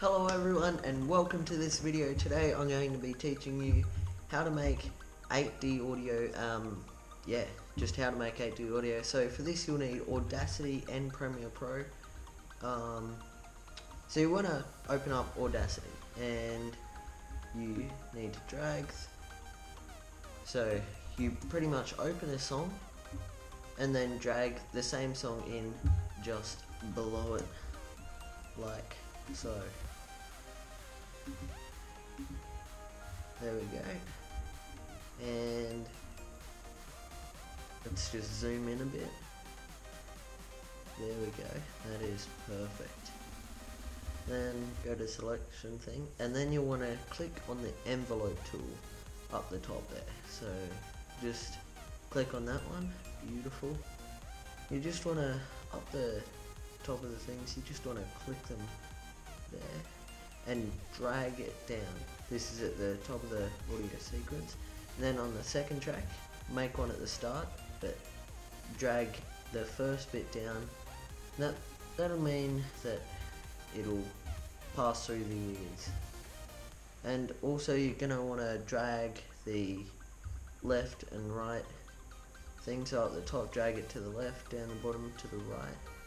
Hello everyone and welcome to this video. Today I'm going to be teaching you how to make 8D audio, um, yeah, just how to make 8D audio. So for this you'll need Audacity and Premiere Pro. Um, so you want to open up Audacity and you need to drag. So you pretty much open a song and then drag the same song in just below it like so. There we go. And let's just zoom in a bit. There we go. That is perfect. Then go to selection thing and then you'll want to click on the envelope tool up the top there. So just click on that one. Beautiful. You just want to up the top of the things, you just want to click them there and drag it down. This is at the top of the audio sequence. And then on the second track, make one at the start, but drag the first bit down. That, that'll mean that it'll pass through the ears. And also you're going to want to drag the left and right things So at the top, drag it to the left, down the bottom to the right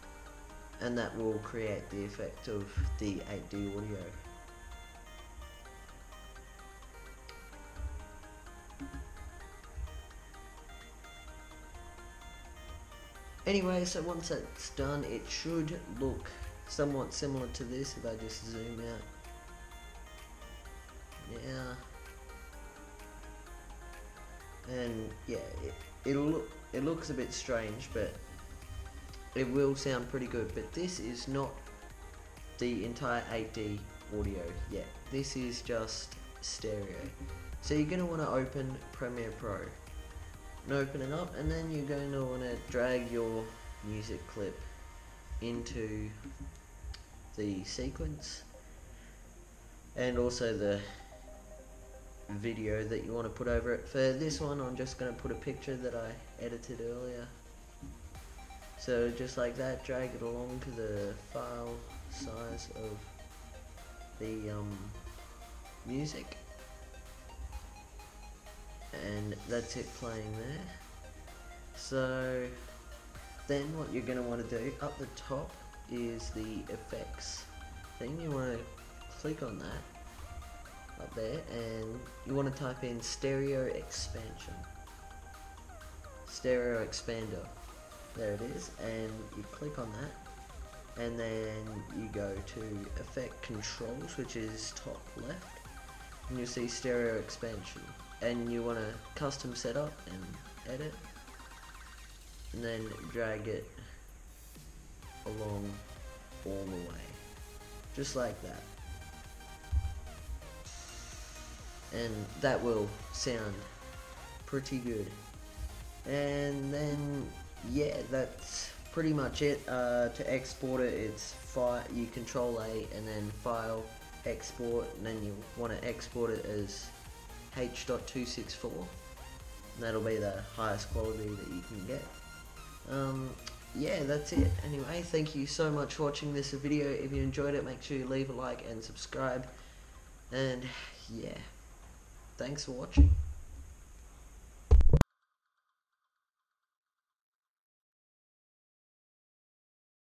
and that will create the effect of the 8D audio. Anyway, so once that's done, it should look somewhat similar to this if I just zoom out. Yeah. And yeah, it, it'll look, it looks a bit strange, but it will sound pretty good, but this is not the entire 8D audio yet. This is just stereo. So you're going to want to open Premiere Pro. And open it up and then you're going to want to drag your music clip into the sequence and also the video that you want to put over it. For this one I'm just going to put a picture that I edited earlier so just like that, drag it along to the file size of the um, music. And that's it playing there. So then what you're going to want to do up the top is the effects thing. You want to click on that up there and you want to type in stereo expansion. Stereo expander there it is and you click on that and then you go to effect controls which is top left and you see stereo expansion and you want to custom setup and edit and then drag it along all the way just like that. And that will sound pretty good. And then yeah, that's pretty much it. Uh, to export it, it's file, you control A and then file, export, and then you want to export it as H.264. That'll be the highest quality that you can get. Um, yeah, that's it. Anyway, thank you so much for watching this video. If you enjoyed it, make sure you leave a like and subscribe. And yeah, thanks for watching.